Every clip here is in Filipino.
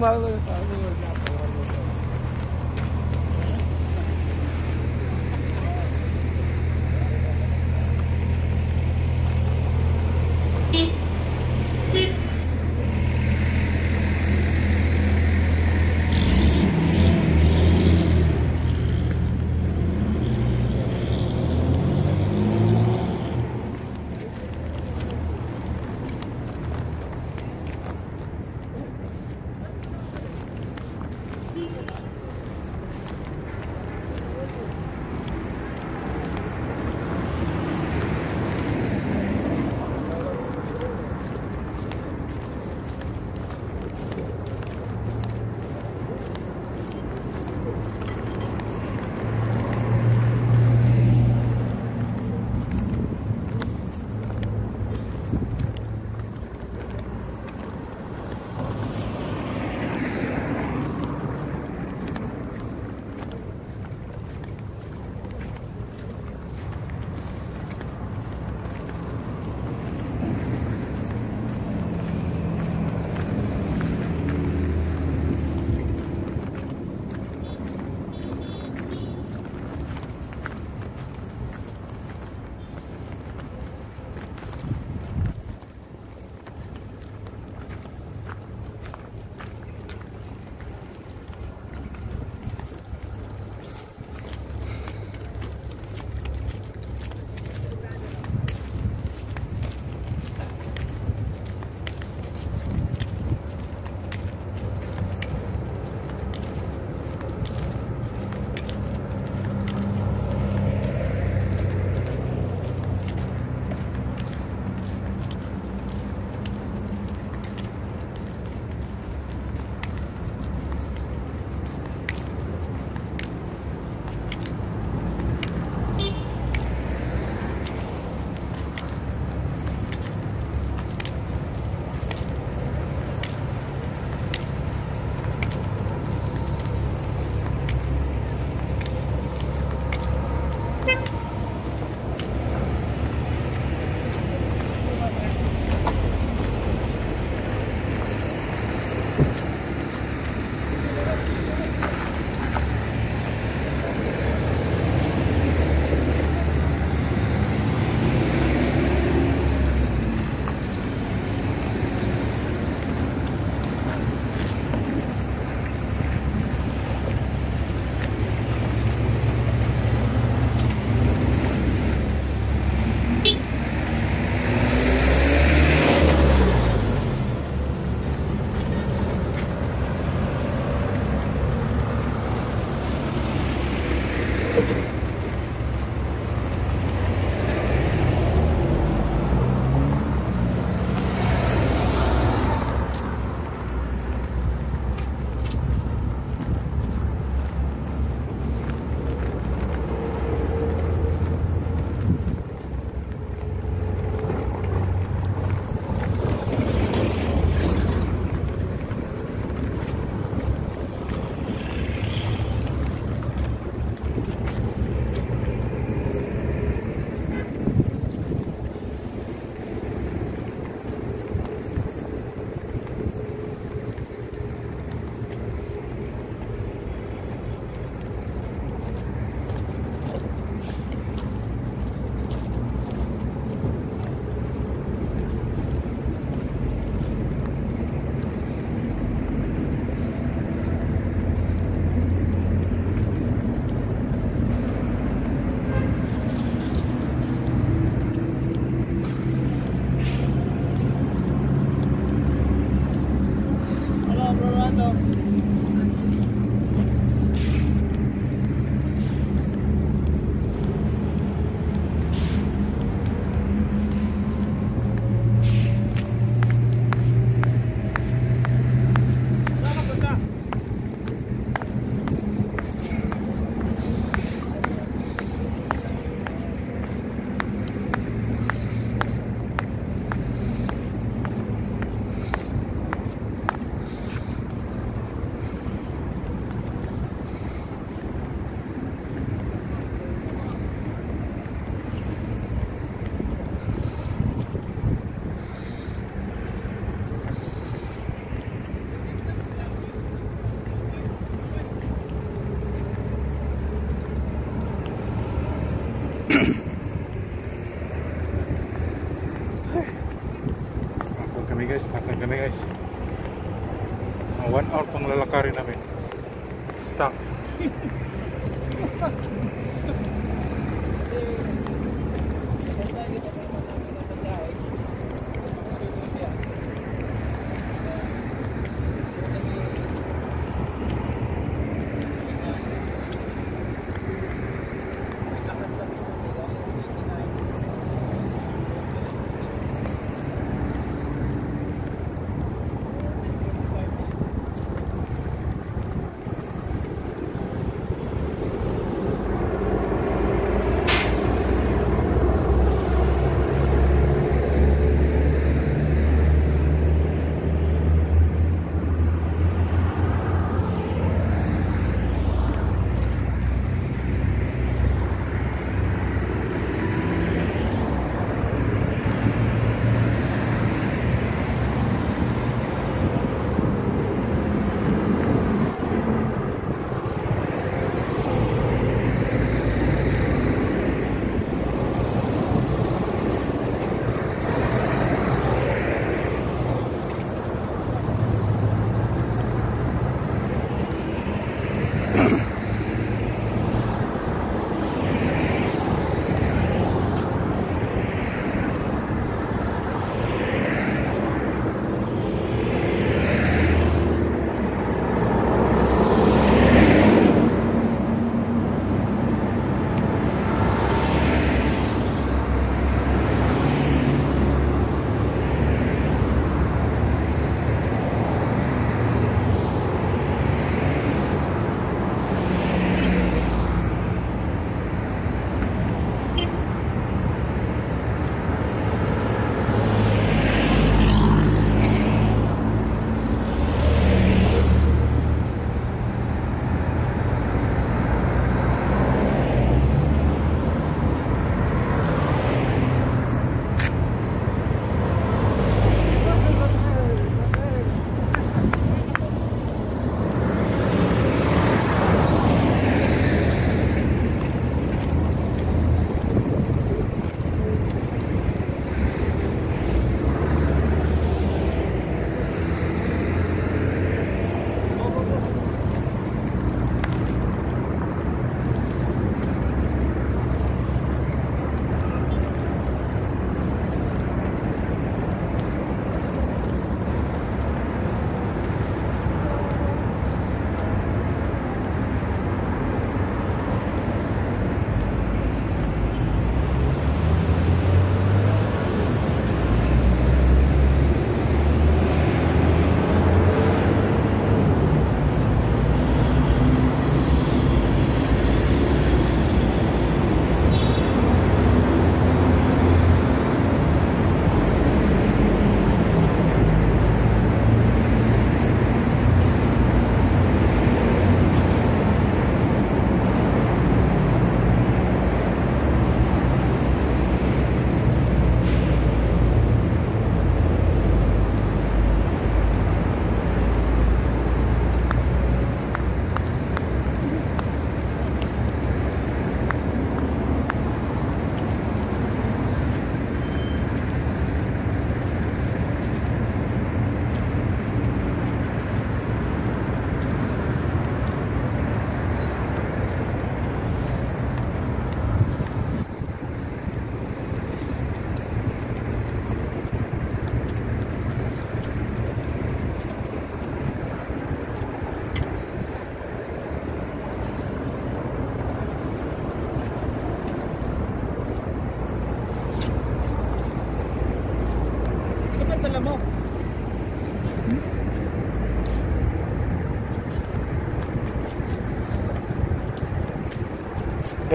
ভালো লাগে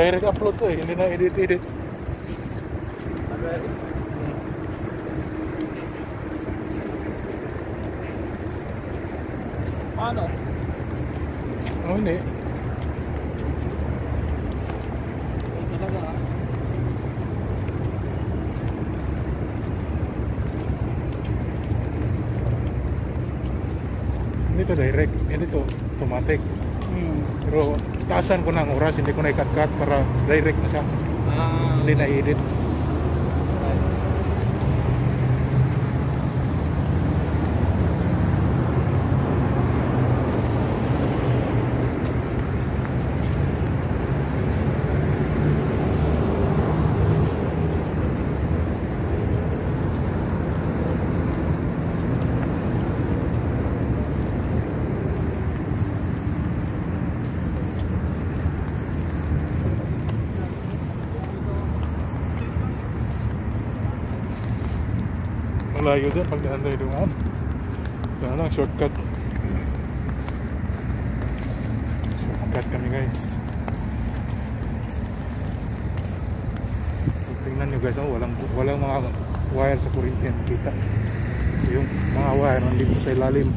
Direct upload to eh, hindi na edit-edit. Paano? Oh, hindi. Talaga ha? Hindi to direct, hindi to automatic. Hmm. Pero taasan ko ng oras, hindi ko na ikat-cut para direct na siya. Ah, Hindi na edit. Malayo dyan pag daan tayo dumaan. Kaya lang, shortcut. Shortcut kami guys. So, tingnan nyo guys, oh, walang, walang mga wire sa kuryente yan kita. So, yung mga wire nandito sa ilalim.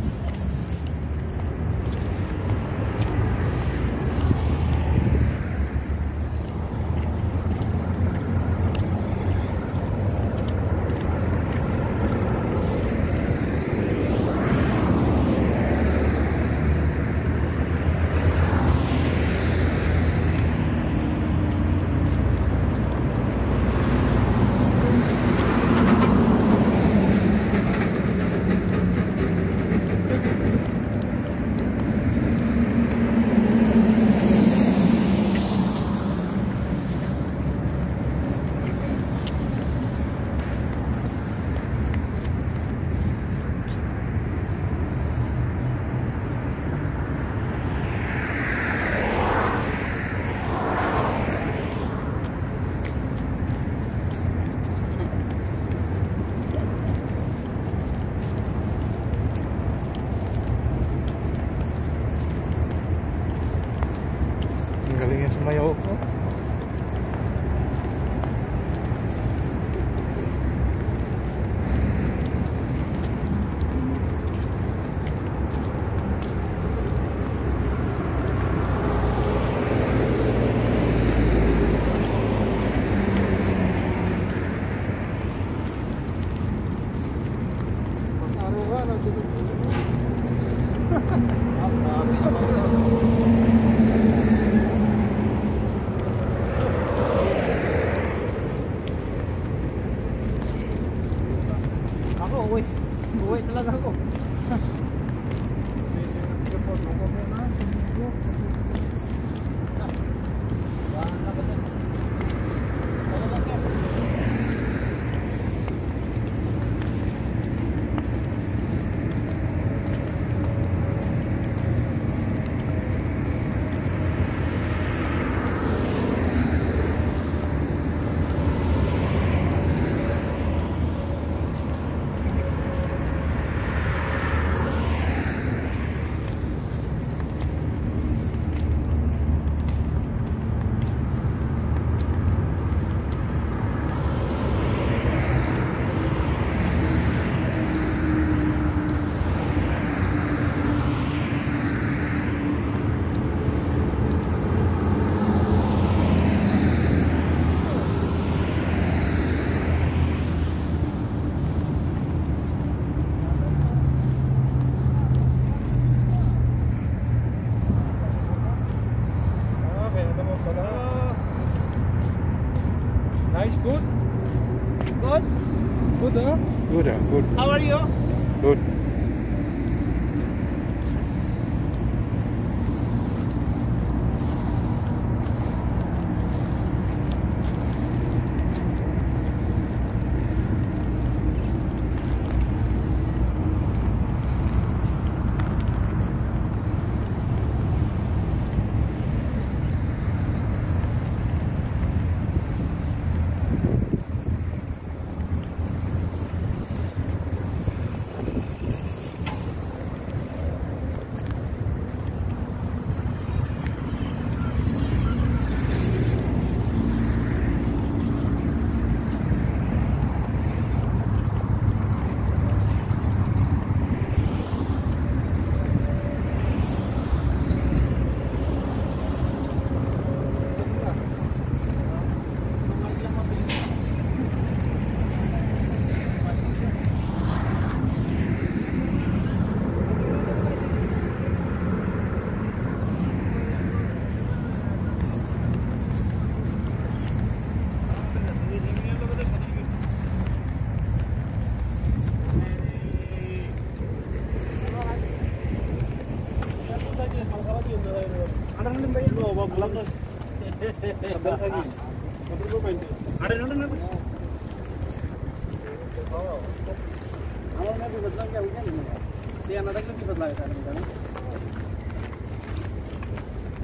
How are you?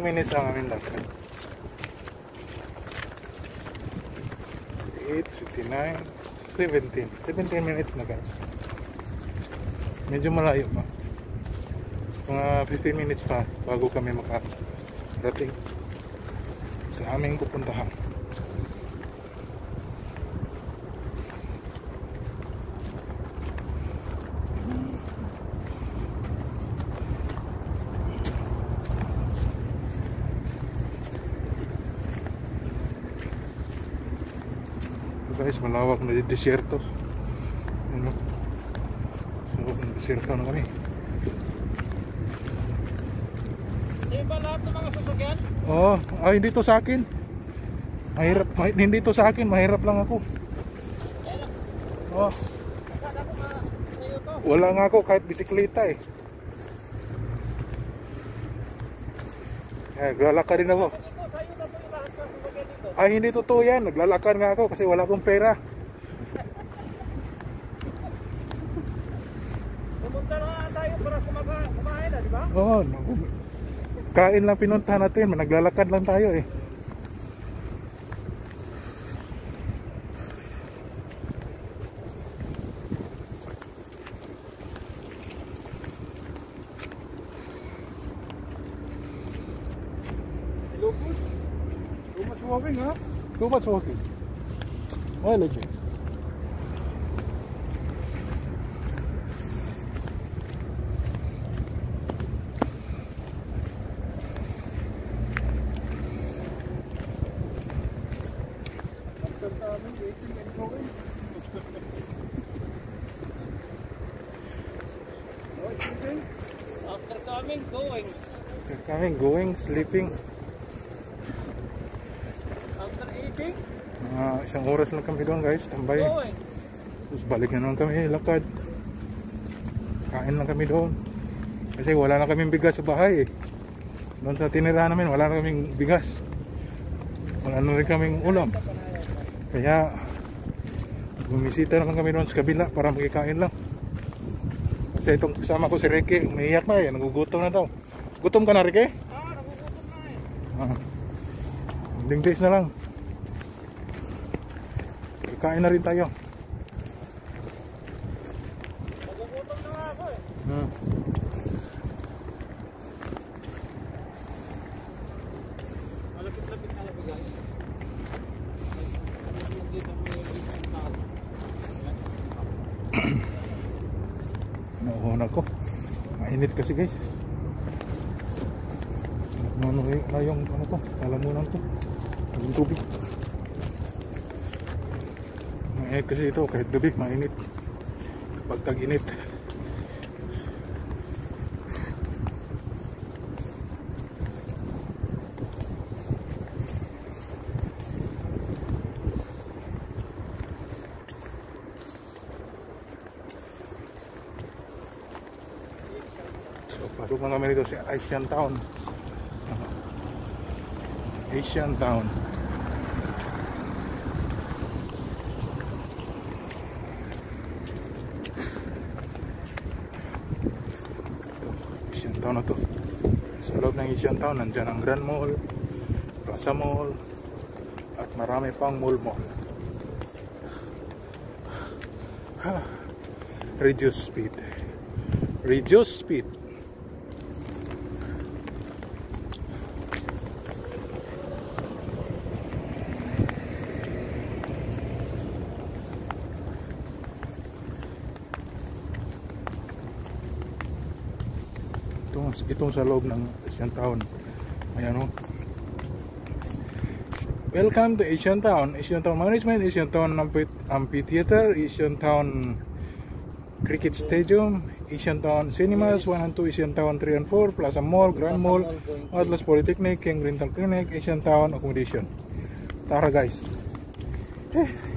16 minutes lang amin lakad 8, 59 17 17 minutes na guys medyo malayo pa. Mga 15 minutes pa bago kami makarating sa aming pupuntahan guys, malawak na desierto. Ano? So, desierto na kami. Sa'yo ba lahat ng mga sasakyan? Oo, oh, ay hindi to sa akin. Mahirap, ma- hindi to sa akin, mahirap lang ako. Oh, wala nga ako kahit bisikleta eh. Eh, naglalakad din ako. Ito, sa'yo na to yung lahat ng sasakyan dito. Ay, hindi totoo yan. Naglalakad nga ako kasi wala akong pera. Pumunta na nga tayo para kumaka, kumain na, di ba? Oo, kain lang pinuntahan natin. Naglalakad lang tayo eh. Too much walking. Why like this? After coming, going. After coming, going. We're coming, going, sleeping. Isang oras lang kami doon guys, tambay. Tapos balik na naman kami, lakad. Kain lang kami doon. Kasi wala na kaming bigas sa bahay eh. Doon sa tinirahan namin, wala na kaming bigas. Wala na rin kaming ulam. Kaya, bumisita naman kami doon sa kabila para makikain lang. Kasi itong kasama ko si Ricky, umiiyak na eh, nagugutom na daw. Gutom ka na Ricky? Ah, nagugutom na eh. Ah. Na lang. Kikain na rin tayo. Nagugutom na nga ako eh. Hmm. Malapit-lapit na lang guys. Dito mo yung isang tao. Nauuna ko. Mainit kasi guys. Ano na yung ano ko, lalamunan ko. Yung tubig. Mainit kasi ito, kahit gabi, mainit. Kapag tag-init. So, pasok na kami dito sa Asian Town. Asian Town. Ito, Asian Town na to. Sa loob ng Asian Town, nandyan ang Grand Mall, Plaza Mall, at marami pang mall mall. Reduce speed. Reduce speed. Itong, sa loob ng Asian Town. Ayan o. Welcome to Asian Town. Asian Town Management, Asian Town Amphi- Amphitheater, Asian Town Cricket Stadium, Asian Town Cinemas, 1 and 2, Asian Town 3 and 4, Plaza Mall, Grand Mall, Atlas Polytechnic, King Rental Clinic, Asian Town Accommodation. Tara guys. Eh.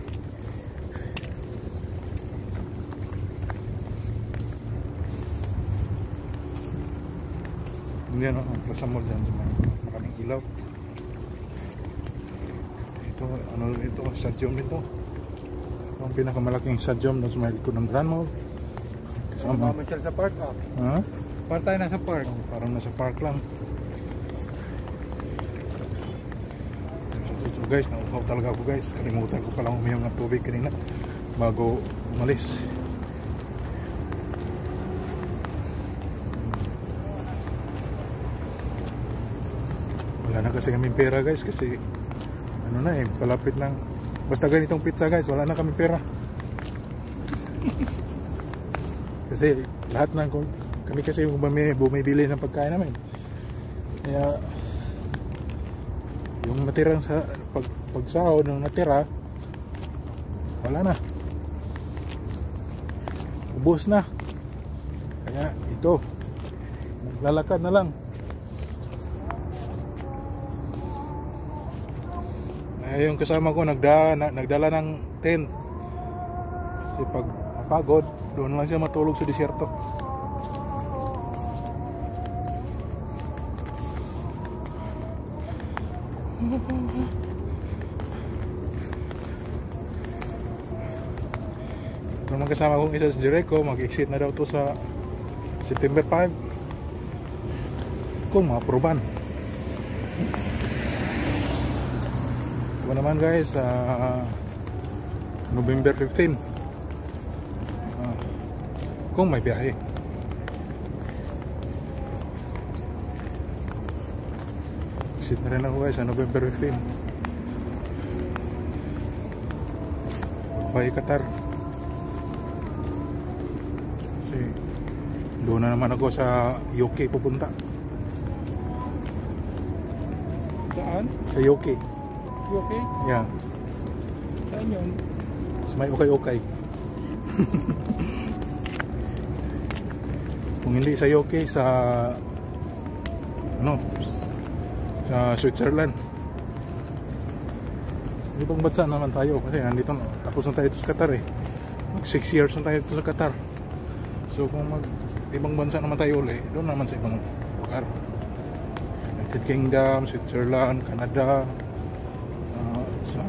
Yan ang Plaza Mall mga maraming ilaw. Ito, ano ito, stadium nito. Ito ang pinakamalaking stadium na sa may likod ng Grand Mall. Kasama. Mamasyal sa park, ah. Ha? Para tayo nasa park. Oh, parang nasa park lang. So, guys, nauuhaw talaga ako guys. Kalimutan ko palang uminom ng tubig kanina bago umalis. Wala na kasi kaming pera guys kasi ano na eh, palapit ng basta ganitong pizza guys, wala na kaming pera. kasi lahat ng kami kasi yung bumi, bumibili ng pagkain namin. Kaya yung natira sa pag, pagsahod ng natira wala na. Ubos na. Kaya ito naglalakad na lang. Eh, yung kasama ko nagda, na, nagdala ng tent. Kasi pag mapagod, doon lang siya matulog sa disyerto. Ito naman kasama kong isa sa Jericho, mag-exit na daw to sa September 5. Kung ma-aproban. Ito naman guys, sa November 15. Ah, kung may biyahe. Exit na rin ako guys sa November 15. Bye Qatar. Kasi doon na naman ako sa UK pupunta. Saan? Sa UK. You okay? Yeah. Saan yun? Sa may ukay-ukay. Kung hindi sa UK, sa ano, sa Switzerland. Ibang bansa naman tayo kasi nandito na, tapos na tayo sa Qatar eh. Mag 6 years na tayo dito sa Qatar. So kung mag ibang bansa naman tayo uli, doon naman sa ibang lugar. United Kingdom, Switzerland, Canada, ah, sa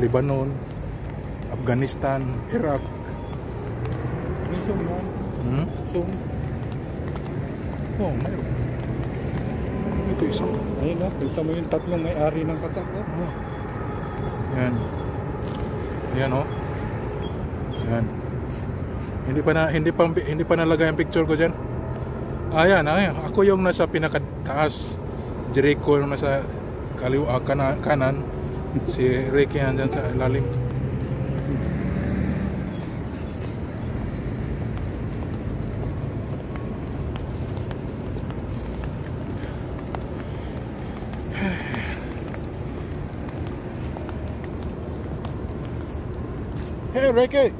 Lebanon, Afghanistan, Iraq. May Zoom mo. Hmm? Zoom. Oh, mayroon. Ito isang. Ayun na, kita mo yung tatlong may-ari ng katak. Oh. Yan. Yan oh. Yan. Hindi pa na hindi pa hindi pa nalagay ang picture ko diyan. Ayan, ayan. Ako yung nasa pinakataas. Jericho yung nasa kaliwa kanan, kanan. Si Ricky nandyan sa ilalim. Hey Ricky!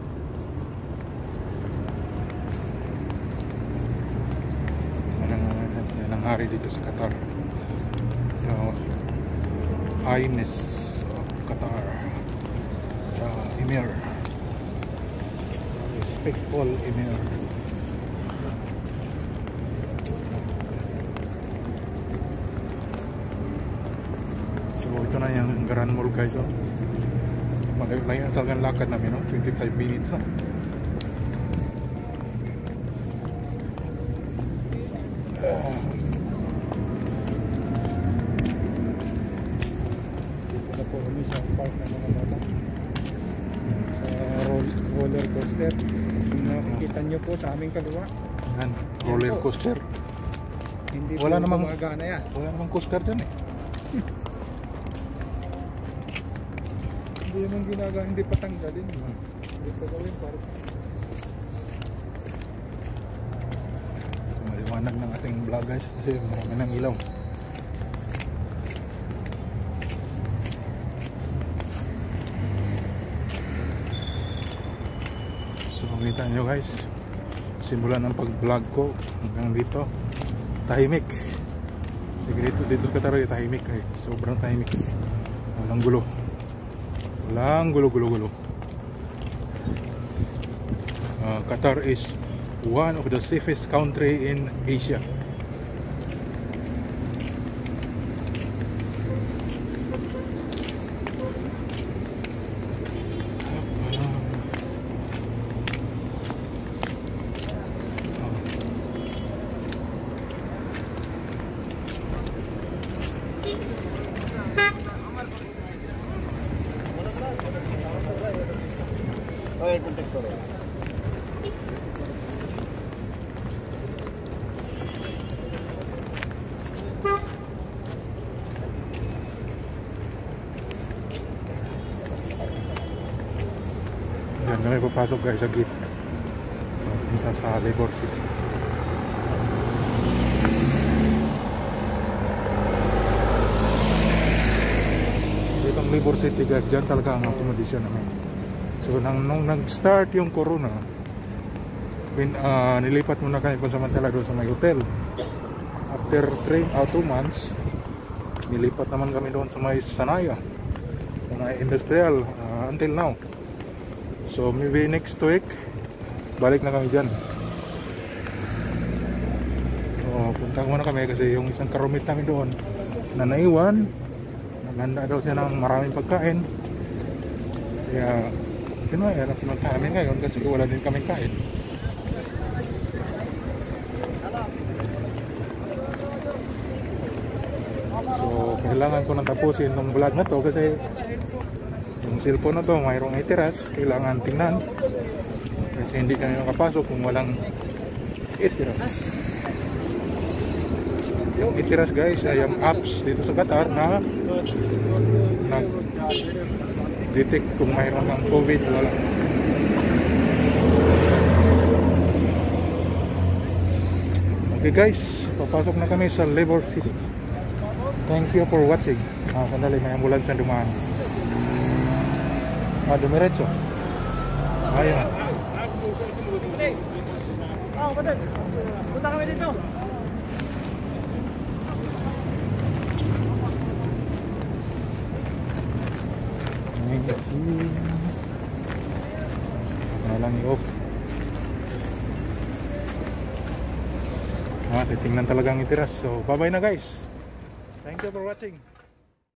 Lakad namin. Oh. 25 minutes na. Na. Sa roll- roller coaster. Kung nakikita nyo po sa aming kaliwa. Yan. Roller coaster. Hindi Wala namang- gumagana yan. Wala namang coaster dyan eh. Hindi naman ginagawa, hindi patanggalin. Hindi pa gawin para Maliwanag ng ating vlog guys kasi marami ng ilaw. So kita nyo guys, simula ng pag-vlog ko hanggang dito, tahimik. Sige dito, dito ka talaga tahimik eh. Sobrang tahimik. Walang gulo. Walang gulo, gulo, gulo. Uh, Qatar is one of the safest country in Asia. Labor City guys, dyan talaga ang accommodation namin. So nang, nung nag-start yung corona, pin, ah, nilipat muna kami pansamantala doon sa may hotel. After 3 or 2 months, nilipat naman kami doon sa may Sanaya. Sa may industrial ah, until now. So maybe next week balik na kami dyan. So punta muna kami kasi yung isang karumit namin doon na naiwan naghanda daw siya ng maraming pagkain. Kaya kinuha na pinunta namin ngayon kasi wala din kami kain. So kailangan ko nang tapusin ng vlog na to kasi yung cellphone na to mayroong itiras kailangan tingnan kasi hindi kami makapasok kung walang itiras itiras guys ay yung apps dito sa Qatar na nag detect kung mayroon ng COVID wala okay guys papasok na kami sa Labor City thank you for watching ah, sandali may ambulance na dumaan Ah, dumiretso. Ayun. Ah. Punta kami dito. Lang i-off. Ah, titingnan talagang itiras. So, bye-bye na guys. Thank you for watching.